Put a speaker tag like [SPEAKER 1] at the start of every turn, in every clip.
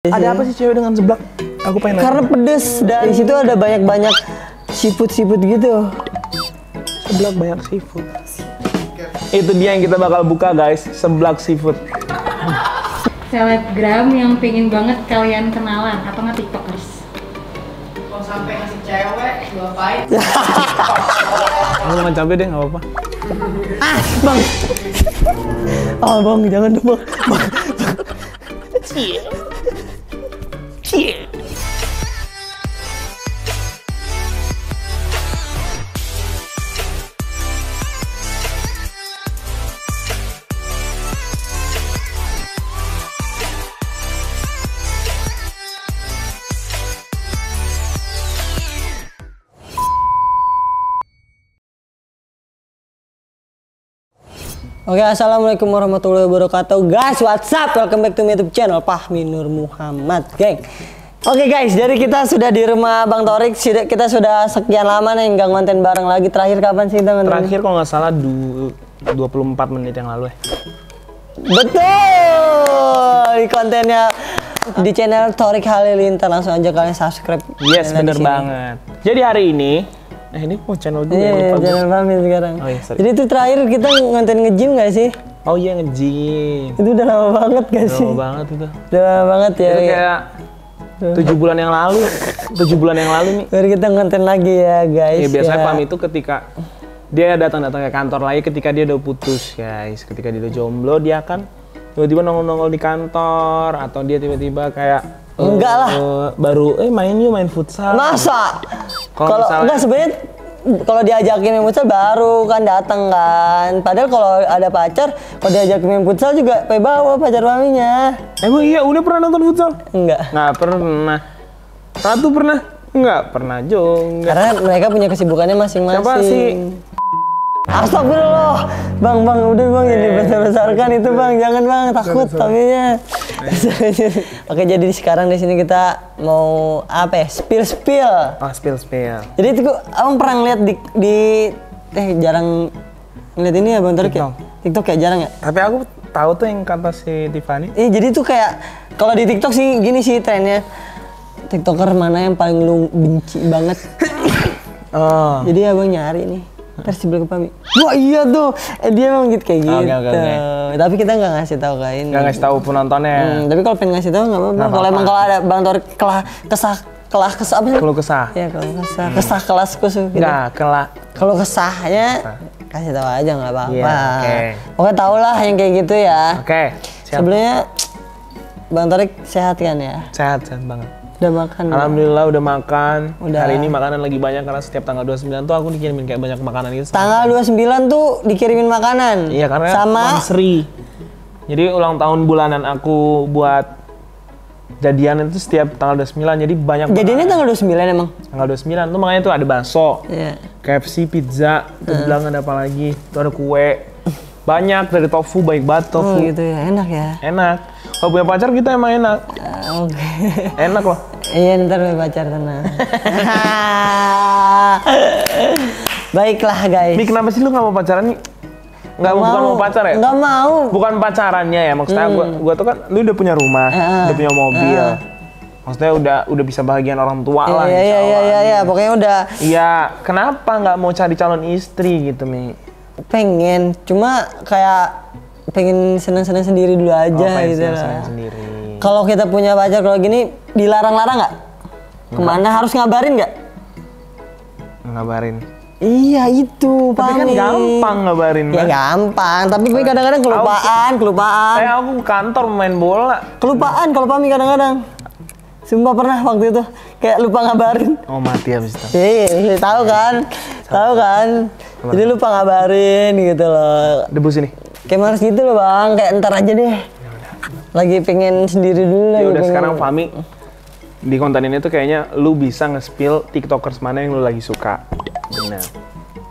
[SPEAKER 1] Ada apa sih cewek dengan seblak? Aku pengen nanya.
[SPEAKER 2] Karena pedes dan di situ ada banyak-banyak seafood-seafood gitu.
[SPEAKER 1] seblak banyak seafood. Itu dia yang kita bakal buka guys, seblak seafood.
[SPEAKER 3] selebgram yang pengen banget kalian kenalan apa nggak tiktokers
[SPEAKER 4] Kalau sampai ngasih cewek, gua apain?
[SPEAKER 1] Aku makan cabai deh, nggak apa-apa.
[SPEAKER 2] Ah, bang. Oh, bang, jangan dong, bang. Bang. 谢 Oke, assalamualaikum warahmatullahi wabarakatuh, guys. What's up? Welcome back to my YouTube channel Fahmi Nur Muhammad, geng. Oke guys, jadi kita sudah di rumah Bang Torik. Kita sudah sekian lama nih nggak konten bareng lagi. Terakhir kapan sih ngonten?
[SPEAKER 1] Terakhir kalau nggak salah du 24 menit yang lalu ya.
[SPEAKER 2] Betul. Di kontennya di channel Torik Halilintar langsung aja kalian subscribe.
[SPEAKER 1] Yes, bener banget. Jadi hari ini, eh ini mau channel lupa
[SPEAKER 2] iya,
[SPEAKER 1] gua.
[SPEAKER 2] channel Fahmi sekarang.
[SPEAKER 1] Oh iya, sorry.
[SPEAKER 2] Jadi itu terakhir kita ngonten nge-gym gak sih?
[SPEAKER 1] Oh iya nge-gym.
[SPEAKER 2] Itu udah lama banget gak sih?
[SPEAKER 1] Lama banget itu.
[SPEAKER 2] Udah lama banget ya.
[SPEAKER 1] Itu
[SPEAKER 2] iya.
[SPEAKER 1] kayak tujuh bulan yang lalu, tujuh bulan yang lalu nih.
[SPEAKER 2] Baru kita ngonten lagi ya guys.
[SPEAKER 1] Ya, biasanya
[SPEAKER 2] ya.
[SPEAKER 1] Pam itu ketika dia datang-datang ke kantor lagi ketika dia udah putus guys ketika dia udah jomblo dia kan tiba-tiba nongol-nongol di kantor atau dia tiba-tiba kayak eh,
[SPEAKER 2] Enggak lah.
[SPEAKER 1] eh, baru eh main yuk main futsal
[SPEAKER 2] Masa?
[SPEAKER 1] Kalau
[SPEAKER 2] enggak sebenarnya kalau diajakin main futsal baru kan datang kan. Padahal kalau ada pacar, kalau diajakin main futsal juga pe bawa pacar maminya.
[SPEAKER 1] emang iya udah pernah nonton futsal
[SPEAKER 2] Enggak.
[SPEAKER 1] nggak pernah Ratu pernah nggak pernah juga
[SPEAKER 2] Karena mereka punya kesibukannya masing-masing.
[SPEAKER 1] Siapa sih?
[SPEAKER 2] Astagfirullah. Bang, bang, udah bang jadi besar-besarkan itu bang. Jangan bang, takut tapinya. Oke, jadi sekarang di sini kita mau apa ya? Spill spill.
[SPEAKER 1] ah spill spill
[SPEAKER 2] Jadi itu abang pernah ngeliat di, di eh jarang ngeliat ini ya bang Torik ya?
[SPEAKER 1] TikTok.
[SPEAKER 2] Ya jarang ya?
[SPEAKER 1] tapi aku tahu tuh yang kata si Tiffany
[SPEAKER 2] Iya jadi tuh kayak kalau di TikTok sih gini sih trennya TikToker mana yang paling lu benci banget.
[SPEAKER 1] oh
[SPEAKER 2] Jadi abang nyari nih. Terus sebelah ke Pami. Wah iya tuh, eh, dia emang gitu kayak gitu.
[SPEAKER 1] Oke, oke, oke.
[SPEAKER 2] Tapi kita nggak ngasih tahu ke ini.
[SPEAKER 1] nggak ngasih tahu penontonnya
[SPEAKER 2] Hmm, tapi kalau pengen ngasih tahu nggak apa-apa. Kalau emang kalau ada bang Torik kelah kesah kelah kesah apa sih?
[SPEAKER 1] kalau kesah
[SPEAKER 2] Ya kalau kesah kesah kelas khusus gitu.
[SPEAKER 1] nggak kelak
[SPEAKER 2] Kalau kesahnya kasih tahu aja nggak apa-apa.
[SPEAKER 1] Iya, oke.
[SPEAKER 2] Pokoknya tau lah yang kayak gitu ya.
[SPEAKER 1] oke siap
[SPEAKER 2] Sebelumnya Bang Torik sehat kan ya?
[SPEAKER 1] sehat sehat banget
[SPEAKER 2] Udah makan?
[SPEAKER 1] Alhamdulillah udah makan.
[SPEAKER 2] Udah.
[SPEAKER 1] Hari ini makanan lagi banyak karena setiap tanggal 29 tuh aku dikirimin kayak banyak makanan gitu.
[SPEAKER 2] Tanggal 29 tuh dikirimin makanan.
[SPEAKER 1] Iya karena
[SPEAKER 2] sama
[SPEAKER 1] Sri. Jadi ulang tahun bulanan aku buat jadian itu setiap tanggal 29 jadi banyak
[SPEAKER 2] jadinya
[SPEAKER 1] banget.
[SPEAKER 2] tanggal 29 emang.
[SPEAKER 1] tanggal 29 tuh makanya tuh ada bakso,
[SPEAKER 2] Iya.
[SPEAKER 1] KFC, pizza, terus bilang ada apa lagi? Tuh ada kue. Banyak dari tofu baik banget
[SPEAKER 2] Oh
[SPEAKER 1] tofu.
[SPEAKER 2] gitu ya, enak ya.
[SPEAKER 1] Enak. Kalau punya pacar kita emang enak.
[SPEAKER 2] Ah, Oke.
[SPEAKER 1] Enak loh.
[SPEAKER 2] Iya ntar pacar tenang. Baiklah guys.
[SPEAKER 1] Nih kenapa sih lu gak mau pacaran nih? Nggak mau, bukan mau pacar ya?
[SPEAKER 2] Nggak mau.
[SPEAKER 1] bukan pacarannya ya maksudnya gua gua tuh kan lu udah punya rumah
[SPEAKER 2] Heeh.
[SPEAKER 1] udah punya mobil maksudnya udah udah bisa bahagian orang tua
[SPEAKER 2] Iya
[SPEAKER 1] lah
[SPEAKER 2] iya iya iya iya iya. pokoknya udah
[SPEAKER 1] iya kenapa nggak mau cari calon istri gitu mi
[SPEAKER 2] pengen cuma kayak pengen seneng-seneng sendiri dulu aja
[SPEAKER 1] oh,
[SPEAKER 2] gitu
[SPEAKER 1] senang-senang
[SPEAKER 2] lah.
[SPEAKER 1] sendiri
[SPEAKER 2] Kalau kita punya pacar kalau gini dilarang-larang nggak? Ke mana harus ngabarin nggak?
[SPEAKER 1] ngabarin
[SPEAKER 2] Iya itu,
[SPEAKER 1] tapi kan
[SPEAKER 2] Pami.
[SPEAKER 1] gampang ngabarin
[SPEAKER 2] Ya
[SPEAKER 1] Mbak.
[SPEAKER 2] gampang, tapi Pami kadang-kadang kelupaan, kelupaan.
[SPEAKER 1] kayak aku ke kantor main bola
[SPEAKER 2] Kelupaan kalau Pami kadang-kadang. Sumpah pernah waktu itu kayak lupa ngabarin.
[SPEAKER 1] oh mati habis itu
[SPEAKER 2] Iya, tahu kan? Tahu kan? Jadi lupa ngabarin gitu loh.
[SPEAKER 1] debus ini
[SPEAKER 2] Kayak harus gitu loh bang, kayak ntar aja deh. Lagi pengen sendiri dulu
[SPEAKER 1] ya udah
[SPEAKER 2] pengen-
[SPEAKER 1] sekarang Fami di konten ini tuh kayaknya lu bisa nge-spill tiktokers mana yang lu lagi suka benar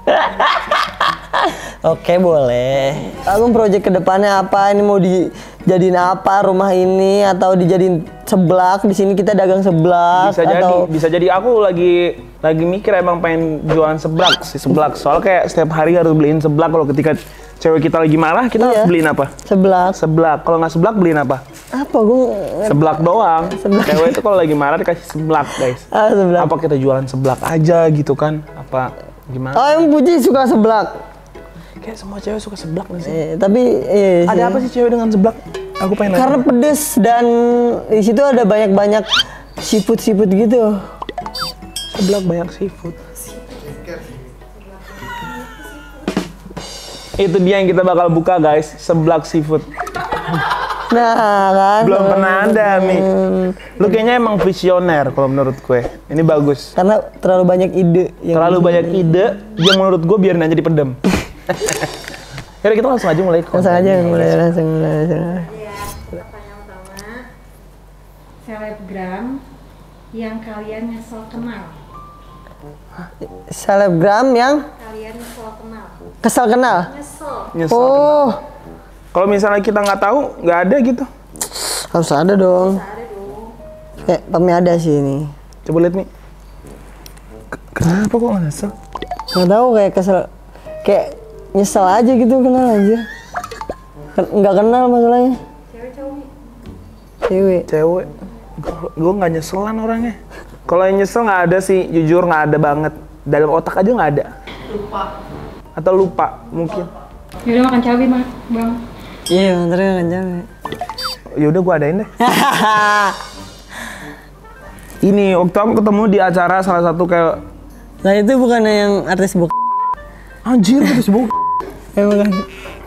[SPEAKER 2] Oke boleh. Album project ke depannya apa? Ini mau dijadiin apa rumah ini atau dijadiin seblak? Di sini kita dagang seblak
[SPEAKER 1] bisa jadi
[SPEAKER 2] atau
[SPEAKER 1] bisa jadi aku lagi lagi mikir emang pengen jualan seblak sih seblak soal kayak setiap hari harus beliin seblak kalau ketika cewek kita lagi marah, kita
[SPEAKER 2] Iya.
[SPEAKER 1] beliin apa?
[SPEAKER 2] Seblak.
[SPEAKER 1] Seblak. Kalau nggak seblak beliin apa?
[SPEAKER 2] Apa gue?
[SPEAKER 1] Seblak doang. Cewek itu kalau lagi marah dikasih seblak, guys.
[SPEAKER 2] Ah, seblak.
[SPEAKER 1] Apa kita jualan seblak aja gitu kan? Apa gimana?
[SPEAKER 2] Oh, yang Puji suka seblak.
[SPEAKER 1] Kayak semua cewek suka seblak nih sih.
[SPEAKER 2] Eh, tapi iya
[SPEAKER 1] Ada apa sih cewek dengan seblak? Aku pengen nanya.
[SPEAKER 2] Karena pedes dan di situ ada banyak-banyak seafood-seafood gitu.
[SPEAKER 1] seblak banyak seafood. Itu dia yang kita bakal buka guys, seblak seafood.
[SPEAKER 2] Nah, kan.
[SPEAKER 1] Belum pernah ada Mi. Lu kayaknya emang visioner kalau menurut gue. Ini bagus.
[SPEAKER 2] Karena terlalu banyak ide yang
[SPEAKER 1] Terlalu banyak ide yang menurut gue biarin aja dipendem. Yaudah kita langsung aja mulai
[SPEAKER 2] langsung aja mulai langsung mulai. langsung.
[SPEAKER 3] Pertama, selebgram yang kalian nyesel kenal.
[SPEAKER 2] Selebgram yang
[SPEAKER 3] Kalian nyesel kenal.
[SPEAKER 2] Kesel kenal.
[SPEAKER 3] Nyesel.
[SPEAKER 1] Nyesel.
[SPEAKER 2] Oh,
[SPEAKER 1] Kalau misalnya kita nggak tahu, nggak ada gitu.
[SPEAKER 2] harus ada dong.
[SPEAKER 3] Ada dong.
[SPEAKER 2] Kayak kami ada sih ini.
[SPEAKER 1] Coba lihat nih. Kenapa kok nggak nyesel?
[SPEAKER 2] Nggak tahu kayak kesel kayak nyesel aja gitu kenal aja. Nggak kenal masalahnya.
[SPEAKER 3] Cewek cowok.
[SPEAKER 2] Cewek.
[SPEAKER 1] Cewek. Gue nggak nyeselan orangnya. Kalau yang nyesel nggak ada sih, jujur nggak ada banget. Dalam otak aja nggak ada.
[SPEAKER 4] lupa
[SPEAKER 1] Atau lupa mungkin.
[SPEAKER 3] Yaudah makan cabai mah, bang.
[SPEAKER 2] Iya, bentar kan cewek.
[SPEAKER 1] Yaudah gue adain deh. Ini waktu aku ketemu di acara salah satu kayak
[SPEAKER 2] Nah itu bukan yang artis buk.
[SPEAKER 1] anjir itu sebuk.
[SPEAKER 2] Eh bukan.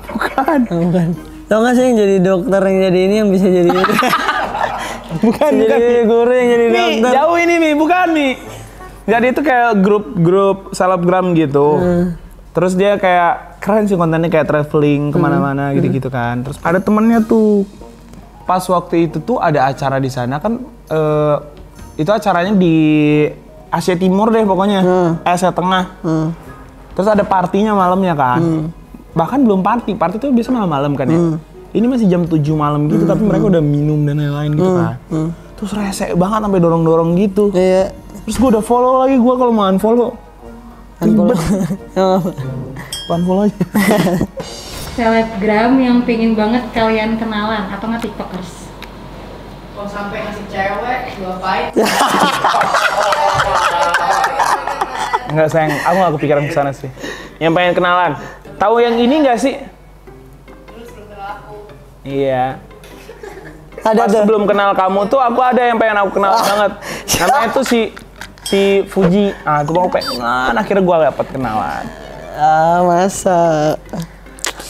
[SPEAKER 1] Bukan.
[SPEAKER 2] Oh, bukan. Tau gak sih yang jadi dokter yang jadi ini yang bisa jadi ini?
[SPEAKER 1] Bukan, bukan.
[SPEAKER 2] jadi guru yang jadi
[SPEAKER 1] Mi,
[SPEAKER 2] dokter.
[SPEAKER 1] jauh ini Mi, bukan Mi. Enggak dia tuh kayak grup-grup selebgram gitu. Terus dia kayak keren sih kontennya kayak traveling ke mana-mana gitu-gitu kan. Terus ada temennya tuh pas waktu itu tuh ada acara di sana kan eh, itu acaranya di Asia Timur deh pokoknya, Eh, Asia Tengah.
[SPEAKER 2] Hmm.
[SPEAKER 1] Terus ada partinya malamnya kan. Bahkan belum party, party tuh biasa malam-malam kan ya. Ini masih jam 7 malam gitu tapi mereka udah minum dan lain-lain gitu kan. Terus rese banget sampai dorong-dorong gitu.
[SPEAKER 2] Iya.
[SPEAKER 1] Terus gue udah follow lagi gue kalau mau unfollow.
[SPEAKER 2] Unfollow.
[SPEAKER 1] Unfollow aja.
[SPEAKER 3] Selebgram yang pingin banget kalian kenalan atau nggak tiktokers?
[SPEAKER 4] kalau sampai ngasih cewek gua apain
[SPEAKER 1] Enggak sayang, aku gak kepikiran ke sana sih. Yang pengen kenalan. Tahu yang ini nggak sih? Iya.
[SPEAKER 2] Ada
[SPEAKER 1] Pas
[SPEAKER 2] tuh.
[SPEAKER 1] sebelum kenal kamu tuh aku ada yang pengen aku kenal banget. Namanya tuh si si Fuji. Ah, itu mau pengen. Nah, akhirnya gue dapet kenalan.
[SPEAKER 2] Ah masa.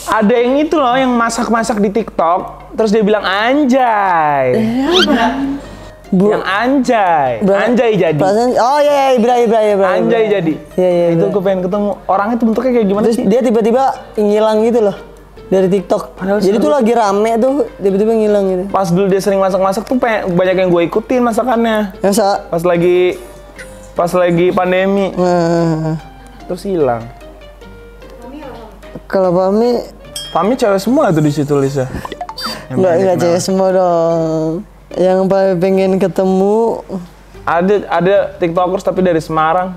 [SPEAKER 1] Ada yang itu loh yang masak-masak di TikTok, terus dia bilang anjay.
[SPEAKER 2] Bu.
[SPEAKER 1] Yang anjay.
[SPEAKER 2] Bra-
[SPEAKER 1] Anjay jadi.
[SPEAKER 2] Perasaan, oh iya, iya Ibra, Ibra, Ibra.
[SPEAKER 1] Anjay
[SPEAKER 2] Ibra.
[SPEAKER 1] jadi.
[SPEAKER 2] Iya, iya,
[SPEAKER 1] Itu gue pengen ketemu. Orangnya tuh bentuknya kayak gimana
[SPEAKER 2] Terus
[SPEAKER 1] sih?
[SPEAKER 2] dia tiba-tiba ngilang gitu loh dari TikTok.
[SPEAKER 1] Padahal
[SPEAKER 2] Jadi
[SPEAKER 1] seru.
[SPEAKER 2] tuh lagi rame tuh tiba-tiba ngilang gitu.
[SPEAKER 1] Pas dulu dia sering masak-masak tuh pengen- banyak yang gue ikutin masakannya.
[SPEAKER 2] Masa?
[SPEAKER 1] Pas lagi pas lagi pandemi
[SPEAKER 2] Nah,
[SPEAKER 1] terus hilang.
[SPEAKER 2] kalau Pami
[SPEAKER 1] Pami cewek semua tuh di situ Lisa.
[SPEAKER 2] Nggak nggak cewek semua dong. Yang paling pengen ketemu
[SPEAKER 1] Ada ada tiktokers tapi dari Semarang.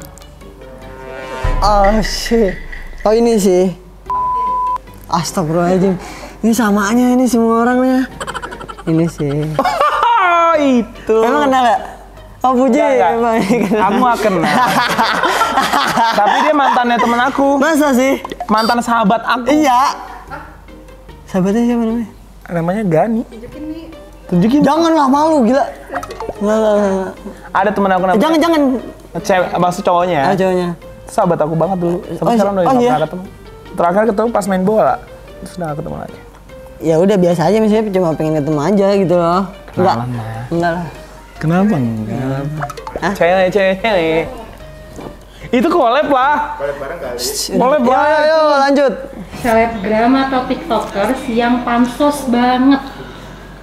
[SPEAKER 2] Oh shit. Oh ini sih. Astagfirullahaladzim. Ini samaannya ini semua orangnya. Ini sih.
[SPEAKER 1] Oh itu.
[SPEAKER 2] Emang kenal ya? Oh Puji
[SPEAKER 1] Enggak, enggak.
[SPEAKER 2] emang.
[SPEAKER 1] Aku gak kenal. tapi dia mantannya temen aku.
[SPEAKER 2] Masa sih?
[SPEAKER 1] Mantan sahabat aku.
[SPEAKER 2] Iya. Sahabatnya siapa namanya?
[SPEAKER 1] Namanya Gani.
[SPEAKER 3] Tunjukin nih.
[SPEAKER 1] Tunjukin.
[SPEAKER 2] Janganlah malu gila. Nggak, nggak, nggak.
[SPEAKER 1] Ada temen aku namanya.
[SPEAKER 2] jangan jangan.
[SPEAKER 1] Cewek, maksud cowoknya.
[SPEAKER 2] Ah cowoknya.
[SPEAKER 1] Sahabat aku banget dulu. Sampai
[SPEAKER 2] Oh,
[SPEAKER 1] sekarang udah
[SPEAKER 2] oh,
[SPEAKER 1] nggak
[SPEAKER 2] iya?
[SPEAKER 1] pernah ketemu. Terakhir ketemu pas main bola. Terus udah gak ketemu lagi.
[SPEAKER 2] Ya udah biasa aja misalnya cuma pengen ketemu aja gitu loh. Enggak.
[SPEAKER 1] Kenalan lah.
[SPEAKER 2] Enggak lah.
[SPEAKER 1] Kenapa enggak? Cewek, cewek. Itu collab lah. Collab
[SPEAKER 2] Yo,
[SPEAKER 1] lah.
[SPEAKER 2] yo, yo, lanjut.
[SPEAKER 3] Selebgram atau tiktokers yang pansos banget?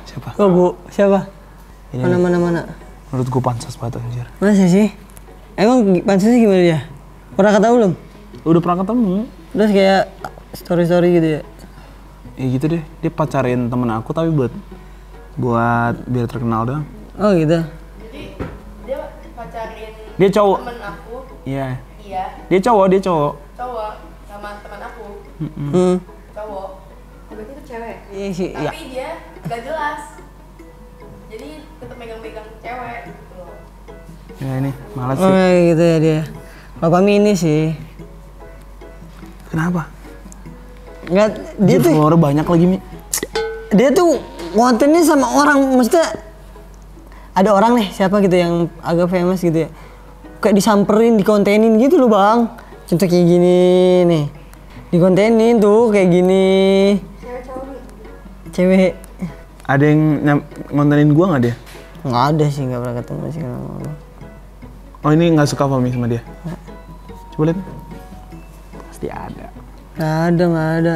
[SPEAKER 1] Siapa?
[SPEAKER 2] Oh, Bu, siapa?
[SPEAKER 1] Ini.
[SPEAKER 2] Mana mana mana.
[SPEAKER 1] Menurut gue pansos banget anjir.
[SPEAKER 2] Masa sih? Emang pansusnya gimana dia? Pernah ketemu belum?
[SPEAKER 1] Udah pernah ketemu.
[SPEAKER 2] Terus kayak story-story gitu ya?
[SPEAKER 1] Ya gitu deh. Dia pacarin temen aku tapi buat buat biar terkenal doang.
[SPEAKER 2] Oh gitu.
[SPEAKER 4] jadi dia pacarin
[SPEAKER 1] Dia cowok.
[SPEAKER 4] temen aku
[SPEAKER 1] Iya.
[SPEAKER 4] iya
[SPEAKER 1] Dia cowok, dia cowok.
[SPEAKER 4] cowok sama teman aku
[SPEAKER 2] Hmm.
[SPEAKER 4] cowok
[SPEAKER 5] cewek.
[SPEAKER 2] Iya sih,
[SPEAKER 5] Tapi
[SPEAKER 2] ya.
[SPEAKER 5] dia gak jelas. Jadi tetap megang-megang cewek gitu loh.
[SPEAKER 1] Ya ini, malas
[SPEAKER 2] Oh
[SPEAKER 1] sih.
[SPEAKER 2] gitu ya dia. Kalau kami ini sih,
[SPEAKER 1] Kenapa?
[SPEAKER 2] nggak dia
[SPEAKER 1] Dia
[SPEAKER 2] tuh
[SPEAKER 1] follower banyak lagi, Mi.
[SPEAKER 2] dia tuh kontennya sama orang maksudnya ada orang nih siapa gitu yang agak famous gitu ya kayak disamperin dikontenin gitu loh bang contoh kayak gini nih dikontenin tuh kayak gini
[SPEAKER 5] Cewek
[SPEAKER 1] Ada yang ngontenin gua nggak dia?
[SPEAKER 2] nggak ada sih nggak pernah ketemu sih kalau ngomong.
[SPEAKER 1] Oh ini nggak suka Fami sama dia? Coba lihat. Pasti ada.
[SPEAKER 2] nggak ada nggak ada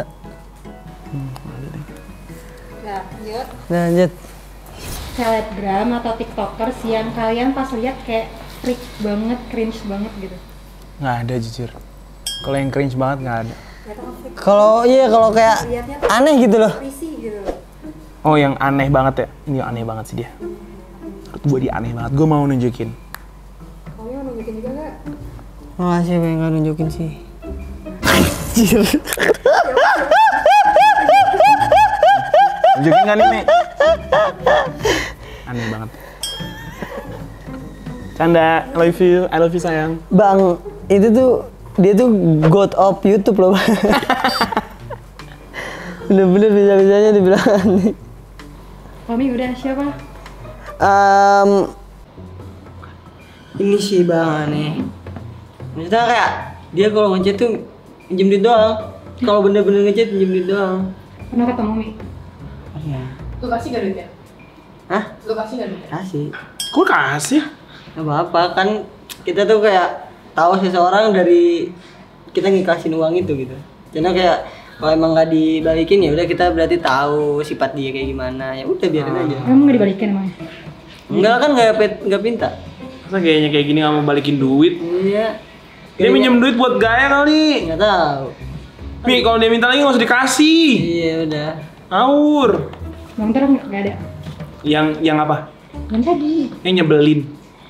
[SPEAKER 3] Lanjut.
[SPEAKER 2] lanjut
[SPEAKER 3] Selebgram atau tiktokers yang kalian pas lihat kayak freak banget, cringe banget gitu.
[SPEAKER 1] Nggak ada jujur. Kalau yang cringe banget nggak ada.
[SPEAKER 2] kalau iya kalau kayak aneh gitu loh
[SPEAKER 5] gitu loh.
[SPEAKER 1] Oh yang aneh banget ya? Ini yang aneh banget sih dia. Menurut gue dia aneh banget. Gue mau nunjukin.
[SPEAKER 5] Kamu mau nunjukin juga gak?
[SPEAKER 2] Makasih apa yang nggak nunjukin sih Anjir
[SPEAKER 1] Nunjukin kan ini? Aneh banget. Canda, I love you, I love you sayang.
[SPEAKER 2] Bang, itu tuh dia tuh god of YouTube loh. Bang. Bener-bener bisa-bisanya dibilang aneh.
[SPEAKER 3] Kami udah siapa?
[SPEAKER 2] Em, ini sih bang aneh. Maksudnya kayak dia kalau ngechat tuh pinjem duit doang. Kalau bener-bener ngechat pinjem duit doang.
[SPEAKER 3] Pernah ketemu Mi?
[SPEAKER 2] Iya.
[SPEAKER 5] Lu kasih gak duitnya?
[SPEAKER 2] Hah?
[SPEAKER 5] Lu kasih gak duitnya?
[SPEAKER 2] Kasih.
[SPEAKER 1] Gue kasih.
[SPEAKER 2] Gak apa-apa kan kita tuh kayak tahu seseorang dari kita ngikasin uang itu gitu. Karena kayak kalau emang nggak dibalikin ya udah kita berarti tahu sifat dia kayak gimana ya udah biarin aja.
[SPEAKER 3] Kamu nggak dibalikin emang?
[SPEAKER 2] Enggak kan nggak pet- nggak pinta.
[SPEAKER 1] Masa kayaknya kayak gini nggak mau balikin duit?
[SPEAKER 2] Iya.
[SPEAKER 1] Dia minjem duit buat gaya kali.
[SPEAKER 2] Nggak tahu.
[SPEAKER 1] Mi, kalau dia minta lagi nggak usah dikasih.
[SPEAKER 2] Iya udah.
[SPEAKER 1] Ngawur.
[SPEAKER 3] Bang Ter nggak ada.
[SPEAKER 1] Yang yang apa?
[SPEAKER 3] Yang tadi,
[SPEAKER 1] Yang nyebelin.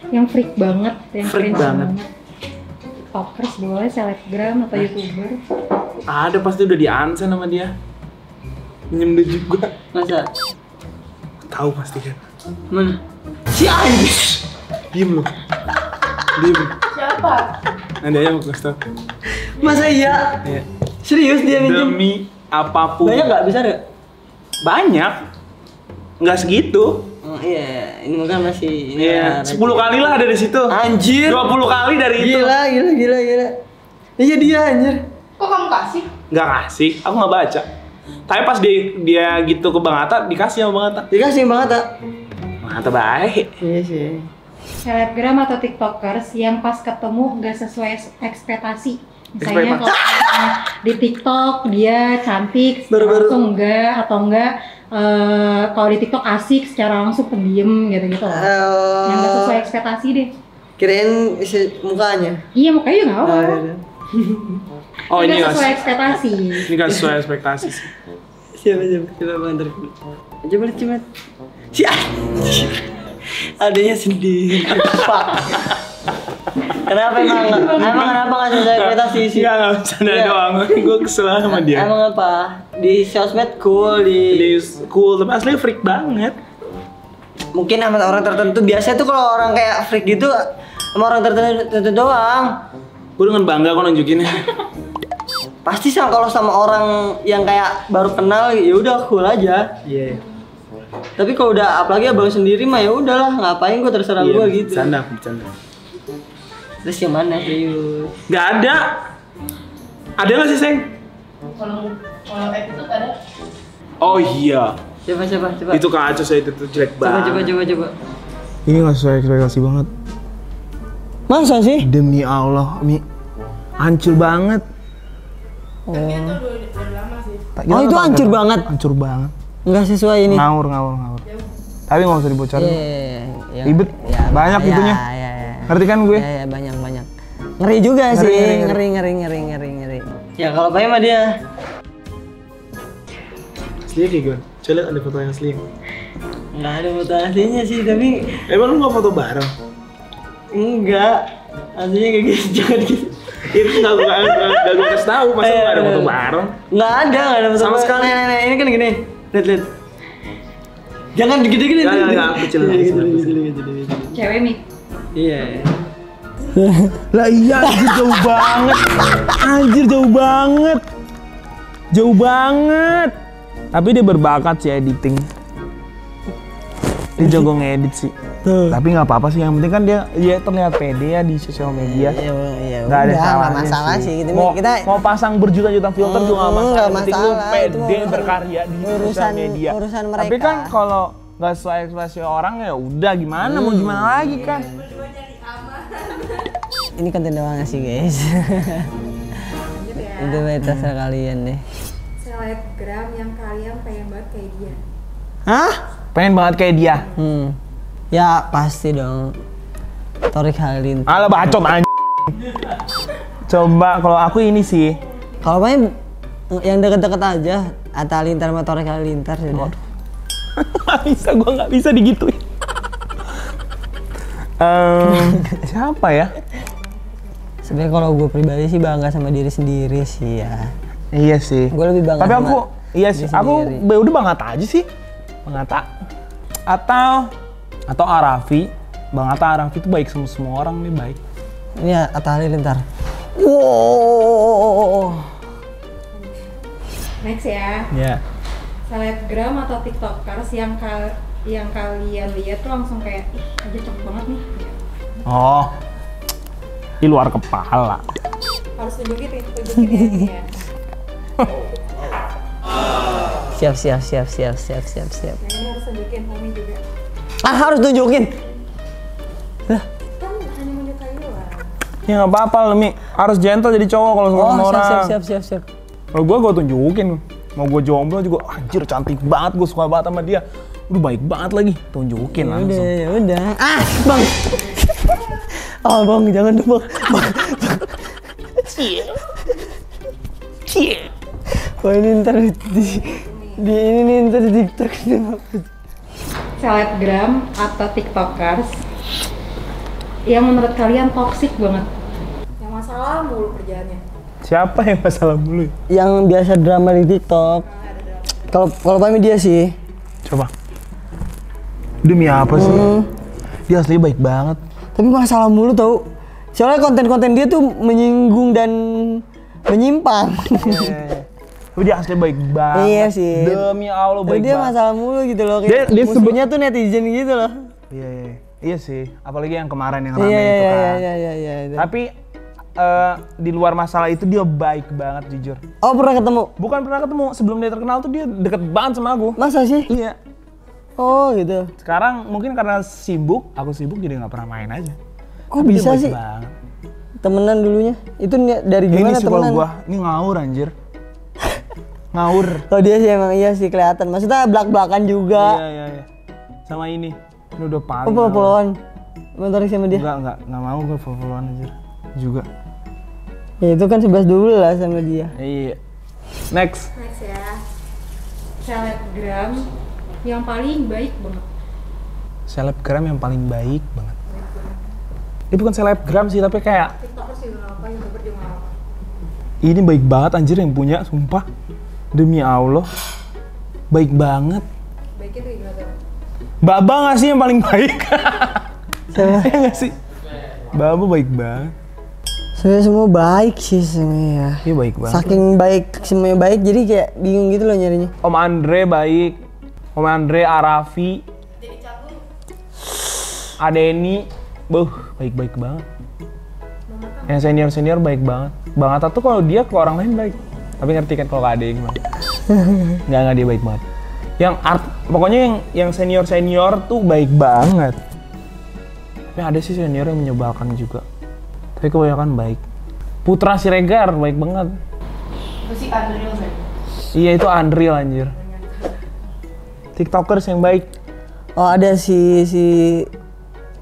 [SPEAKER 3] yang freak banget, yang
[SPEAKER 1] Freak
[SPEAKER 3] cringe
[SPEAKER 1] banget.
[SPEAKER 3] Tiktokers boleh, selebgram atau youtuber.
[SPEAKER 1] Ada pasti udah di unsend sama dia. Minjem duit juga.
[SPEAKER 2] Masa?
[SPEAKER 1] Tahu pasti kan.
[SPEAKER 2] Mana? Si anjir.
[SPEAKER 1] Diem lu. Diem.
[SPEAKER 5] Siapa?
[SPEAKER 1] Nanti aja mau kasih tau.
[SPEAKER 2] Masa iya?
[SPEAKER 1] Iya.
[SPEAKER 2] Serius dia minjem?
[SPEAKER 1] Demi apa pun.
[SPEAKER 2] Banyak nggak bisa nggak?
[SPEAKER 1] Banyak. Nggak segitu.
[SPEAKER 2] Oh, iya, ini mungkin masih ini
[SPEAKER 1] Iya,
[SPEAKER 2] lah,
[SPEAKER 1] 10 kali lah dari situ.
[SPEAKER 2] Anjir.
[SPEAKER 1] 20 kali dari itu.
[SPEAKER 2] Gila, gila, gila, gila. Iya dia anjir.
[SPEAKER 5] Kok kamu kasih?
[SPEAKER 1] Nggak kasih, aku nggak baca. Tapi pas dia, dia gitu ke Bang Atta, dikasih sama Bang Atta.
[SPEAKER 2] Dikasih banget tak?
[SPEAKER 1] Bang Atta baik.
[SPEAKER 2] Iya sih.
[SPEAKER 3] Selebgram atau tiktokers yang pas ketemu nggak sesuai ekspektasi. Misalnya kalau di TikTok dia cantik,
[SPEAKER 2] Baru-baru.
[SPEAKER 3] langsung enggak atau enggak eh, kalau di TikTok asik secara langsung pendiam gitu-gitu loh. Yang nggak sesuai ekspektasi deh.
[SPEAKER 2] Kirain isi mukanya.
[SPEAKER 3] Iya makanya nggak
[SPEAKER 2] Oh,
[SPEAKER 3] apa.
[SPEAKER 2] iya, iya.
[SPEAKER 1] Oh ini
[SPEAKER 3] sesuai ekspektasi.
[SPEAKER 1] ini nggak sesuai ekspektasi sih.
[SPEAKER 2] Siapa siapa? Coba bang ntar. Coba lihat, coba. Si. Adanya sendiri. Fuck. Kenapa emang? Emang kenapa nggak sesuai ekspektasi sih?
[SPEAKER 1] Enggak, nggak bercanda
[SPEAKER 2] Iya.
[SPEAKER 1] doang. Gue kesel sama dia.
[SPEAKER 2] Emang apa? Di sosmed cool di
[SPEAKER 1] Dia cool, tapi aslinya freak banget.
[SPEAKER 2] mungkin sama orang tertentu biasanya tuh kalau orang kayak freak gitu sama orang tertentu, tertentu doang
[SPEAKER 1] Gue dengan bangga kok nunjukinnya.
[SPEAKER 2] pasti sama kalau sama orang yang kayak baru kenal ya udah cool aja
[SPEAKER 1] Iya.
[SPEAKER 2] tapi kalau udah apalagi abang sendiri mah ya udahlah ngapain gua terserah
[SPEAKER 1] Iya,
[SPEAKER 2] gua gitu
[SPEAKER 1] Bercanda, bercanda.
[SPEAKER 2] Terus yang mana serius
[SPEAKER 1] Gak ada. Ada nggak sih, Seng?
[SPEAKER 5] Kalau kalau episode ada
[SPEAKER 1] Oh iya.
[SPEAKER 2] coba coba coba
[SPEAKER 1] Itu kacau saya itu tuh jelek
[SPEAKER 2] coba
[SPEAKER 1] banget.
[SPEAKER 2] coba coba coba
[SPEAKER 1] Ini nggak sesuai ekspektasi banget.
[SPEAKER 2] masa sih
[SPEAKER 1] Demi Allah, Mi. Hancur banget.
[SPEAKER 5] tapi itu udah, udah lama sih.
[SPEAKER 2] Oh, itu hancur banget?
[SPEAKER 1] Hancur banget.
[SPEAKER 2] nggak sesuai ini
[SPEAKER 1] Ngawur, ngawur, ngawur. Tapi nggak usah dibocorin.
[SPEAKER 2] Iya, yang-
[SPEAKER 1] Ribet. Banyak
[SPEAKER 2] ya,
[SPEAKER 1] itunya.
[SPEAKER 2] ya, ya, ya.
[SPEAKER 1] Ngerti kan gue?
[SPEAKER 2] Ya, ya, banyak banyak. Ngeri juga
[SPEAKER 1] Ngeri,
[SPEAKER 2] sih,
[SPEAKER 1] ngeri,
[SPEAKER 2] ngeri ngeri ngeri ngeri ngeri. Ya kalau Pak mah dia
[SPEAKER 1] kayak gue. Coba lihat ada foto yang asli.
[SPEAKER 2] nggak ada foto aslinya sih, tapi
[SPEAKER 1] Emang lu nggak foto bareng?
[SPEAKER 2] enggak. Aslinya kayak gitu, jangan gitu.
[SPEAKER 1] Itu nggak gue nggak gue kasih tahu masa nggak ada foto bareng.
[SPEAKER 2] Nggak ada, nggak ada
[SPEAKER 1] Sama
[SPEAKER 2] foto-
[SPEAKER 1] sekali.
[SPEAKER 2] Nih, nih, nih, ini kan gini. Lihat, lihat. Jangan gede-gede.
[SPEAKER 1] Nggak, nggak, nggak, kecil,
[SPEAKER 2] Gede,
[SPEAKER 1] kecil,
[SPEAKER 2] gede,
[SPEAKER 1] kecil.
[SPEAKER 2] gede, gede, gede.
[SPEAKER 3] Cewek mik.
[SPEAKER 2] Iya.
[SPEAKER 1] Lah iya anjir jauh banget. Anjir jauh banget. Jauh banget. Tapi dia berbakat sih editing. Dia jago ngedit sih.
[SPEAKER 2] Tuh.
[SPEAKER 1] Tapi nggak apa-apa sih. Yang penting kan dia dia terlihat pede ya di sosial media.
[SPEAKER 2] Iya, iya.
[SPEAKER 1] Nggak ada
[SPEAKER 2] nggak masalah sih. Gitu.
[SPEAKER 1] Mau,
[SPEAKER 2] kita
[SPEAKER 1] mau pasang berjuta-juta filter juga nggak
[SPEAKER 2] Hmm,
[SPEAKER 1] masalah.
[SPEAKER 2] nggak
[SPEAKER 1] Yang penting lu
[SPEAKER 2] masalah. Itu
[SPEAKER 1] pede berkarya di sosial
[SPEAKER 2] urusan-
[SPEAKER 1] media.
[SPEAKER 2] urusan
[SPEAKER 1] Tapi kan kalau nggak sesuai ekspresi orang ya udah gimana mau gimana lagi kan.
[SPEAKER 2] Ini konten doang sih guys. Itu terserah kalian deh.
[SPEAKER 5] Selebgram yang kalian pengen banget kayak dia.
[SPEAKER 2] Hah?
[SPEAKER 1] Pengen banget kayak dia.
[SPEAKER 2] Hmm. Ya pasti dong. Torik Halilintar.
[SPEAKER 1] Alah bacot anjing. Coba kalau aku ini sih.
[SPEAKER 2] Kalau main yang deket-deket aja, Atta Halilintar sama Torik Halilintar sudah.
[SPEAKER 1] Nggak bisa, gue nggak bisa digituin. Em, siapa ya?
[SPEAKER 2] Sebenarnya kalau gue pribadi sih bangga sama diri sendiri sih ya.
[SPEAKER 1] Iya sih.
[SPEAKER 2] Gue lebih bangga
[SPEAKER 1] Tapi
[SPEAKER 2] sama
[SPEAKER 1] aku, iya sih. Aku udah Bang Atta aja sih. Bang Atta. Atau atau Arafi. Bang Atta Arafi itu baik sama semua orang nih baik.
[SPEAKER 2] Ini ya, Atta Halilintar. Wow.
[SPEAKER 3] Next ya.
[SPEAKER 1] Ya.
[SPEAKER 3] Selebgram atau tiktokers yang kal yang kalian lihat tuh langsung kayak ih aja cakep banget nih.
[SPEAKER 1] Oh. Di luar kepala.
[SPEAKER 5] Harus tunjukin, tunjukin ya. ya.
[SPEAKER 2] Siap, siap, siap, siap, siap, siap, siap.
[SPEAKER 5] Yang ini harus tunjukin, Mami juga.
[SPEAKER 2] Ah harus tunjukin.
[SPEAKER 5] Kan hanya menyukai.
[SPEAKER 1] Ya nggak apa-apa Lemi. Harus gentle jadi cowok kalau suka
[SPEAKER 2] Oh
[SPEAKER 1] sama
[SPEAKER 2] siap,
[SPEAKER 1] orang.
[SPEAKER 2] siap, siap, siap, siap.
[SPEAKER 1] Kalau gue, gue tunjukin. Mau gue jomblo juga, anjir cantik banget, gue suka banget sama dia. Udah baik banget lagi, tunjukin
[SPEAKER 2] Udah,
[SPEAKER 1] langsung.
[SPEAKER 2] ya udah. Ah, bang. Oh bang, jangan dong bang. bang. Wah ini ntar di, di ini nih ntar di TikTok nih.
[SPEAKER 3] Selebgram atau tiktokers yang menurut kalian toxic banget.
[SPEAKER 5] Yang masalah mulu kerjaannya.
[SPEAKER 1] Siapa yang masalah mulu?
[SPEAKER 2] Yang biasa drama di TikTok. Kalau kalau Pami dia sih.
[SPEAKER 1] Coba. Demi apa sih? Dia asli baik banget.
[SPEAKER 2] Tapi masalah mulu tau. Soalnya konten-konten dia tuh menyinggung dan menyimpang.
[SPEAKER 1] Tapi dia asli baik banget.
[SPEAKER 2] Iya sih.
[SPEAKER 1] Demi Allah baik
[SPEAKER 2] dia
[SPEAKER 1] banget.
[SPEAKER 2] masalah mulu gitu loh.
[SPEAKER 1] Dia- dia
[SPEAKER 2] musuhnya tuh netizen gitu loh.
[SPEAKER 1] Iya, iya. Iya sih. Apalagi yang kemarin yang rame
[SPEAKER 2] iya
[SPEAKER 1] itu
[SPEAKER 2] iya
[SPEAKER 1] kan.
[SPEAKER 2] iya iya iya. iya.
[SPEAKER 1] Tapi eh, di luar masalah itu dia baik banget jujur.
[SPEAKER 2] Oh pernah ketemu?
[SPEAKER 1] Bukan pernah ketemu sebelum dia terkenal tuh dia deket banget sama aku.
[SPEAKER 2] Masa sih?
[SPEAKER 1] Iya.
[SPEAKER 2] Oh gitu.
[SPEAKER 1] Sekarang mungkin karena sibuk, aku sibuk jadi nggak pernah main aja.
[SPEAKER 2] Kok
[SPEAKER 1] Tapi
[SPEAKER 2] bisa sih?
[SPEAKER 1] Banget.
[SPEAKER 2] Temenan dulunya? Itu dari
[SPEAKER 1] ini
[SPEAKER 2] gimana
[SPEAKER 1] sih kalau
[SPEAKER 2] temenan?
[SPEAKER 1] gua, ini ngawur anjir. ngawur.
[SPEAKER 2] Oh dia sih emang iya sih kelihatan. Maksudnya belak-belakan juga.
[SPEAKER 1] Iya, iya, iya. Sama ini. Ini udah paling.
[SPEAKER 2] Oh. Mentorik sama dia.
[SPEAKER 1] Enggak, enggak, enggak mau gue follow-followan anjir. Juga.
[SPEAKER 2] Ya itu kan 11 dulu lah sama dia.
[SPEAKER 1] Iya. Next.
[SPEAKER 5] Next ya.
[SPEAKER 3] Selebgram yang paling baik banget.
[SPEAKER 1] Selebgram yang paling baik banget. Ini bukan selebgram sih, tapi kayak
[SPEAKER 5] Tiktokers juga nggak apa, youtuber juga nggak apa.
[SPEAKER 1] ini baik banget anjir yang punya, sumpah. Demi Allah. Baik banget.
[SPEAKER 5] Baiknya tuh gimana?
[SPEAKER 1] Baba nggak sih yang paling baik?
[SPEAKER 2] Siapa?
[SPEAKER 1] Iya nggak sih? Baba baik banget.
[SPEAKER 2] Sebenarnya semua baik sih sebenarnya.
[SPEAKER 1] Iya baik banget.
[SPEAKER 2] Saking baik semuanya baik jadi kayak bingung gitu loh nyarinya.
[SPEAKER 1] Om Andre baik. Om Andre, Arafi, Adeni, buh baik-baik banget. Yang senior senior baik banget. Bang Atta tuh kalau dia ke orang lain baik, tapi ngerti kan kalau ke Ade gimana? Nggak nggak dia baik banget. Yang art, pokoknya yang yang senior senior tuh baik banget. Tapi ada sih senior yang menyebalkan juga. Tapi kebanyakan baik. Putra Siregar baik banget.
[SPEAKER 4] Itu sih Unreal.
[SPEAKER 1] Iya itu Unreal anjir. Tiktokers yang baik.
[SPEAKER 2] Oh ada si si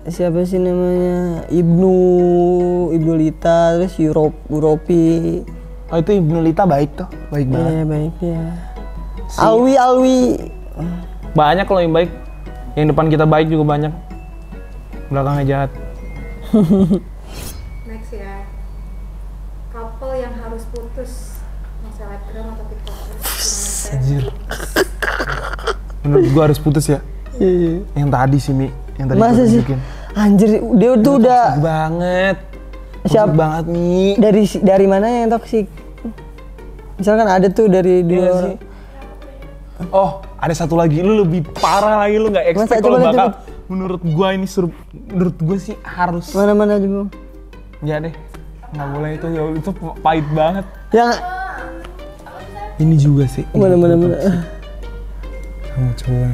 [SPEAKER 2] siapa sih namanya Ibnu Ibnu Lita terus Europ Europi
[SPEAKER 1] Oh itu Ibnu Lita baik tuh, baik banget.
[SPEAKER 2] Iya baik ya. Alwi Alwi
[SPEAKER 1] Banyak loh yang baik. Yang depan kita baik juga banyak. Belakangnya jahat.
[SPEAKER 5] Next ya.
[SPEAKER 3] putus mau selebgram atau tiktoker gimana
[SPEAKER 1] Anjir. Menurut gua harus putus ya. Yang tadi sih Mi, yang tadi
[SPEAKER 2] Iya, Masa sih?
[SPEAKER 1] tunjukin.
[SPEAKER 2] Anjir, dia tuh udah
[SPEAKER 1] banget.
[SPEAKER 2] Siap.
[SPEAKER 1] Banget Mi.
[SPEAKER 2] dari dari mana yang toksik? Misalkan ada tuh dari
[SPEAKER 1] Iya
[SPEAKER 2] dua
[SPEAKER 1] sih. Oh, ada satu lagi lu lebih parah lagi lu nggak expect kalau bakal menurut gua ini suruh menurut gua sih harus
[SPEAKER 2] mana-mana aja bang.
[SPEAKER 1] ya deh nggak boleh itu ya itu pahit banget
[SPEAKER 2] Yang
[SPEAKER 1] ini juga sih
[SPEAKER 2] mana-mana mana.
[SPEAKER 1] Kamu coba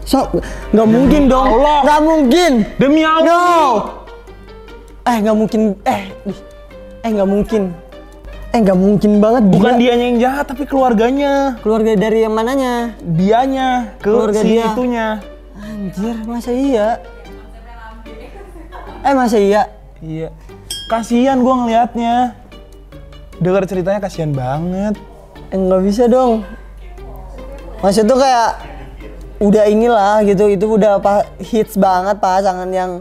[SPEAKER 2] Sok, nggak mungkin dong,
[SPEAKER 1] Allah.
[SPEAKER 2] nggak mungkin.
[SPEAKER 1] demi Allah
[SPEAKER 2] No. Eh nggak mungkin, eh, eh nggak mungkin, eh nggak mungkin banget.
[SPEAKER 1] bukan
[SPEAKER 2] gila.
[SPEAKER 1] dianya yang jahat tapi keluarganya
[SPEAKER 2] keluarga dari yang mananya?
[SPEAKER 1] dianya ke
[SPEAKER 2] Keluarga
[SPEAKER 1] si
[SPEAKER 2] dia.
[SPEAKER 1] itunya
[SPEAKER 2] Anjir, masa iya? Eh masa iya?
[SPEAKER 1] iya kasihan gua ngelihatnya dengar ceritanya kasihan banget
[SPEAKER 2] Eh, nggak bisa dong. Maksud tuh kayak udah inilah gitu, itu udah apa hits banget pasangan yang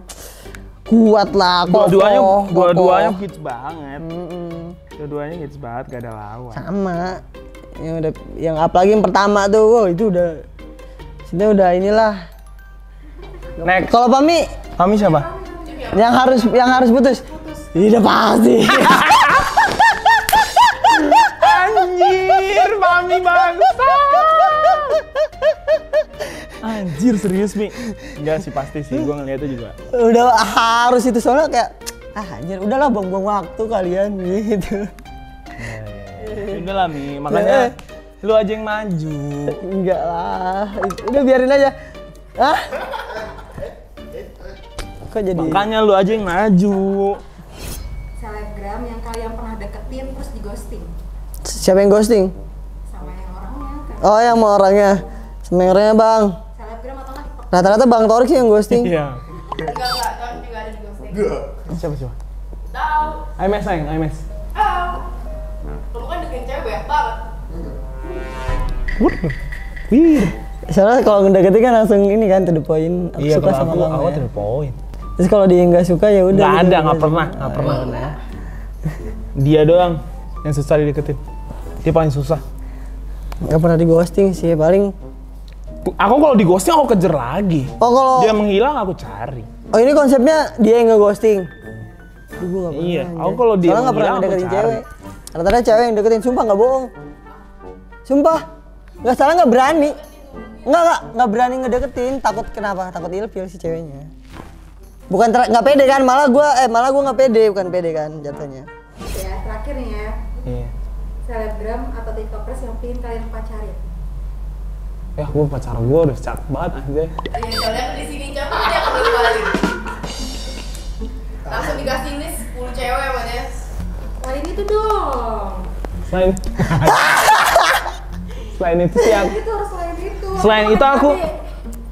[SPEAKER 2] kuat lah. kokoh,
[SPEAKER 1] dua-duanya dua-duanya hits banget.
[SPEAKER 2] Mm-mm.
[SPEAKER 1] dua-duanya hits banget gak ada lawan.
[SPEAKER 2] Sama. Yang udah yang apalagi yang pertama tuh wow, itu udah itu udah inilah.
[SPEAKER 1] Next.
[SPEAKER 2] Kalau Pami
[SPEAKER 1] kami siapa?
[SPEAKER 2] Yang harus yang harus putus? Udah pasti
[SPEAKER 1] Anjir serius mi? Enggak sih pasti sih, gue ngeliatnya juga.
[SPEAKER 2] udah harus itu. Soalnya kayak ah anjir udahlah buang-buang waktu kalian gitu.
[SPEAKER 1] Udah lah mi, makanya lu aja yang maju.
[SPEAKER 2] enggak lah. Udah biarin aja. Ah kok jadi
[SPEAKER 1] Makanya lu aja yang maju.
[SPEAKER 3] selebgram yang kalian pernah deketin terus di ghosting.
[SPEAKER 2] Siapa yang ghosting?
[SPEAKER 3] Sama yang orangnya kan?
[SPEAKER 2] Oh yang mau orangnya. Sama yang orangnya bang
[SPEAKER 3] selebgram atau nggak tiktok
[SPEAKER 2] rata-rata bang Torik sih yang ghosting
[SPEAKER 1] Iya.
[SPEAKER 5] Enggak, enggak, kan juga ada di ghosting.
[SPEAKER 1] Siapa siapa?
[SPEAKER 5] Tahu.
[SPEAKER 1] IMS sayang, IMS.
[SPEAKER 5] Tahu. Kamu kan deketin cewek banget.
[SPEAKER 1] Waduh. Wih.
[SPEAKER 2] Soalnya kalau ngedeketin kan langsung ini kan to the point. Aku suka sama
[SPEAKER 1] aku,
[SPEAKER 2] kamu.
[SPEAKER 1] aku
[SPEAKER 2] ya.
[SPEAKER 1] to the point.
[SPEAKER 2] Terus kalau dia nggak suka ya udah.
[SPEAKER 1] Nggak
[SPEAKER 2] gitu.
[SPEAKER 1] ada, nggak pernah, nggak pernah. Dia doang yang susah dideketin. Dia paling susah.
[SPEAKER 2] Nggak pernah di ghosting sih paling.
[SPEAKER 1] Aku kalau di ghosting aku kejar lagi.
[SPEAKER 2] Oh kalau
[SPEAKER 1] Dia menghilang aku cari.
[SPEAKER 2] oh ini konsepnya dia yang nggak ghosting. Duh, gua nggak pernah.
[SPEAKER 1] Iya, aku kalau dia
[SPEAKER 2] Soalnya nggak pernah
[SPEAKER 1] cari.
[SPEAKER 2] cewek. Rata-rata cewek yang deketin sumpah nggak bohong. Sumpah. Nggak salah nggak berani. Nggak nggak nggak berani ngedeketin. Takut kenapa? Takut ilfil si ceweknya. Bukan nggak pede kan? Malah gua eh malah gua nggak pede bukan pede kan jatuhnya.
[SPEAKER 3] ya terakhir nih ya
[SPEAKER 1] Iya.
[SPEAKER 3] selebgram atau tiktokers yang pengen kalian pacarin
[SPEAKER 1] Ya, gue pacar gue udah cakep banget aja.
[SPEAKER 5] Iya, soalnya aku di sini cewek dia akan balik. Langsung dikasih list 10 cewek sama dia.
[SPEAKER 3] lain itu dong
[SPEAKER 1] Selain Selain itu sih aku,
[SPEAKER 3] itu harus lain itu
[SPEAKER 1] selain
[SPEAKER 3] Aku
[SPEAKER 1] itu aku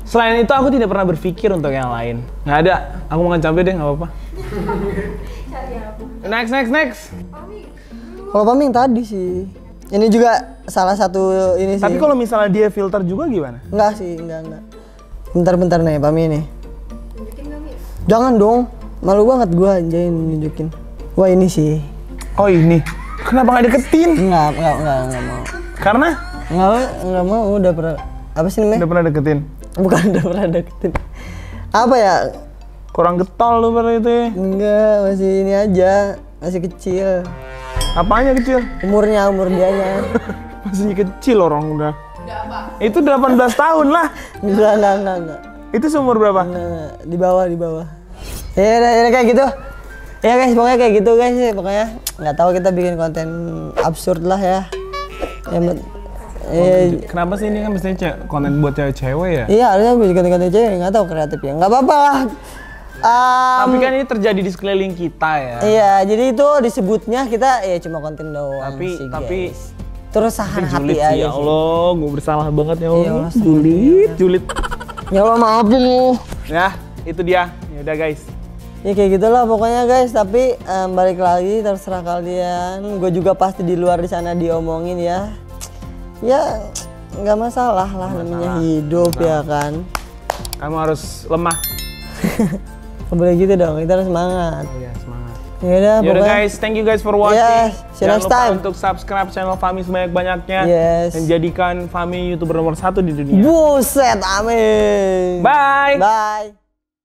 [SPEAKER 1] selain itu aku tidak pernah berpikir untuk yang lain. Nggak ada. Aku makan cabai deh, nggak apa-apa.
[SPEAKER 3] cari apa
[SPEAKER 1] Next, next, next.
[SPEAKER 2] Kalau Pami yang tadi sih. Ini juga salah satu ini sih.
[SPEAKER 1] Tapi kalau misalnya dia filter juga gimana?
[SPEAKER 2] enggak sih, enggak enggak. Bentar-bentar nih Pami nih.
[SPEAKER 3] tunjukin gak mi
[SPEAKER 2] Jangan dong. Malu banget gua anjay nunjukin. Wah ini sih.
[SPEAKER 1] Oh ini. Kenapa nggak deketin?
[SPEAKER 2] Enggak, enggak, enggak, enggak mau.
[SPEAKER 1] Karena
[SPEAKER 2] Enggak, enggak mau udah pernah apa sih namanya?
[SPEAKER 1] udah pernah deketin.
[SPEAKER 2] Bukan udah pernah deketin. Apa ya?
[SPEAKER 1] Kurang getol lu pada itu ya.
[SPEAKER 2] Enggak, masih ini aja. Masih kecil.
[SPEAKER 1] Apanya kecil?
[SPEAKER 2] Umurnya, umur dianya.
[SPEAKER 1] Masih kecil orang udah. Itu 18 tahun lah.
[SPEAKER 2] Enggak, enggak, enggak, enggak.
[SPEAKER 1] Itu seumur berapa?
[SPEAKER 2] Nah, di bawah di bawah ya udah, ya udah kayak gitu ya guys pokoknya kayak gitu guys pokoknya nggak tahu kita bikin konten absurd lah ya yang bet- eh,
[SPEAKER 1] Kenapa sih ini kan biasanya ce- konten buat cewek-cewek ya?
[SPEAKER 2] iya harusnya bikin konten-konten cewek nggak tahu kreatif ya nggak apa-apa lah Um,
[SPEAKER 1] Tapi kan ini terjadi di sekeliling kita ya.
[SPEAKER 2] iya jadi itu disebutnya kita ya cuma konten doang
[SPEAKER 1] Tapi-
[SPEAKER 2] sih,
[SPEAKER 1] tapi-
[SPEAKER 2] guys. terus sahan hati
[SPEAKER 1] sih
[SPEAKER 2] aja
[SPEAKER 1] ya
[SPEAKER 2] sih.
[SPEAKER 1] Allah, gue bersalah banget ya Allah.
[SPEAKER 2] Allah, sangat
[SPEAKER 1] julid, julid.
[SPEAKER 2] ya Allah maafin lu
[SPEAKER 1] Ya, itu dia. Ya udah guys.
[SPEAKER 2] Ya kayak gitulah pokoknya guys, tapi em, balik lagi terserah kalian. Gue juga pasti di luar di sana diomongin ya. Ya nggak masalah lah namanya hidup ya kan.
[SPEAKER 1] Kamu harus lemah.
[SPEAKER 2] Boleh gitu dong, kita harus semangat.
[SPEAKER 1] Oh ya, semangat.
[SPEAKER 2] Yaudah,
[SPEAKER 1] Yaudah
[SPEAKER 2] pokoknya.
[SPEAKER 1] guys, thank you guys for watching.
[SPEAKER 2] Yes, see you
[SPEAKER 1] Jangan
[SPEAKER 2] next
[SPEAKER 1] lupa
[SPEAKER 2] time.
[SPEAKER 1] untuk subscribe channel Fami sebanyak-banyaknya.
[SPEAKER 2] Yes.
[SPEAKER 1] Dan jadikan Fami YouTuber nomor satu di dunia.
[SPEAKER 2] Buset, amin.
[SPEAKER 1] Bye.
[SPEAKER 2] Bye.